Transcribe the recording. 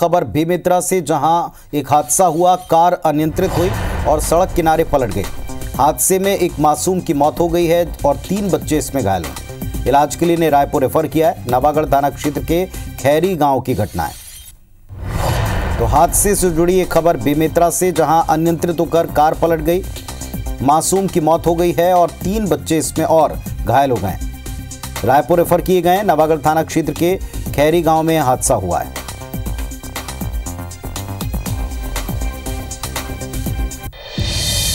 खबर बेमित्रा से, जहाँ एक हादसा हुआ, कार अनियंत्रित हुई और सड़क किनारे पलट गई। हादसे में एक मासूम की मौत हो गई है और तीन बच्चे इसमें घायल हुए इलाज के लिए ने रायपुर रेफर किया है। नवागढ़ थाना क्षेत्र के खैरी गाँव की घटना है। तो हादसे से जुड़ी एक खबर बेमित्रा से, जहाँ अनियंत्रित होकर कार पलट गई, मासूम की मौत हो गई है और तीन बच्चे इसमें और घायल हो गए रायपुर रेफर किए गए नवागढ़ थाना क्षेत्र के खैरी गाँव में हादसा हुआ है।